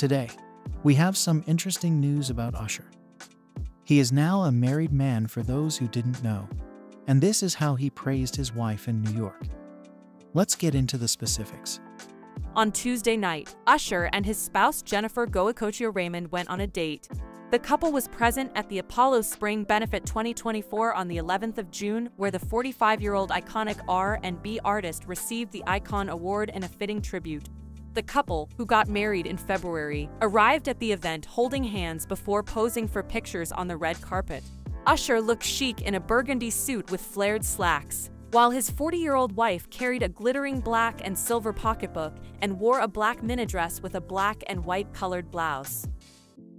Today, we have some interesting news about Usher. He is now a married man for those who didn't know, and this is how he praised his wife in New York. Let's get into the specifics. On Tuesday night, Usher and his spouse Jennifer Goicoechea Raymond went on a date. The couple was present at the Apollo Spring Benefit 2024 on the 11th of June, where the 45-year-old iconic R&B artist received the Icon Award in a fitting tribute. The couple, who got married in February, arrived at the event holding hands before posing for pictures on the red carpet. Usher looked chic in a burgundy suit with flared slacks, while his 40-year-old wife carried a glittering black and silver pocketbook and wore a black mini dress with a black and white colored blouse.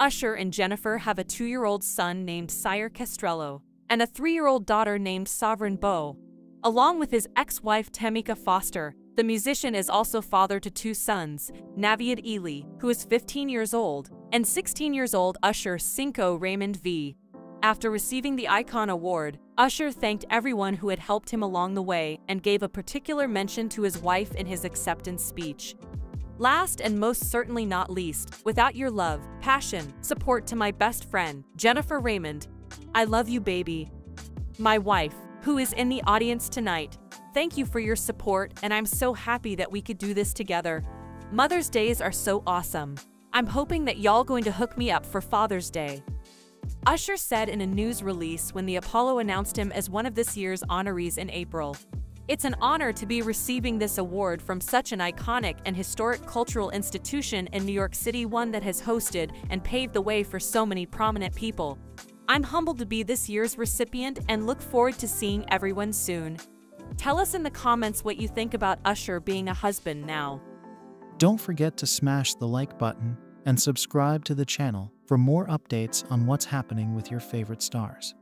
Usher and Jennifer have a two-year-old son named Sire Castrello and a three-year-old daughter named Sovereign Bo. Along with his ex-wife Tameka Foster, the musician is also father to two sons, Naviyd Ely, who is 15 years old, and 16 years old Usher Cinco Raymond V. After receiving the Icon Award, Usher thanked everyone who had helped him along the way and gave a particular mention to his wife in his acceptance speech. Last and most certainly not least, without your love, passion, support to my best friend, Jennifer Raymond, I love you, baby. My wife, who is in the audience tonight, thank you for your support, and I'm so happy that we could do this together. Mother's Days are so awesome. I'm hoping that y'all going to hook me up for Father's Day. Usher said in a news release when the Apollo announced him as one of this year's honorees in April. It's an honor to be receiving this award from such an iconic and historic cultural institution in New York City, one that has hosted and paved the way for so many prominent people. I'm humbled to be this year's recipient and look forward to seeing everyone soon. Tell us in the comments what you think about Usher being a husband now. Don't forget to smash the like button and subscribe to the channel for more updates on what's happening with your favorite stars.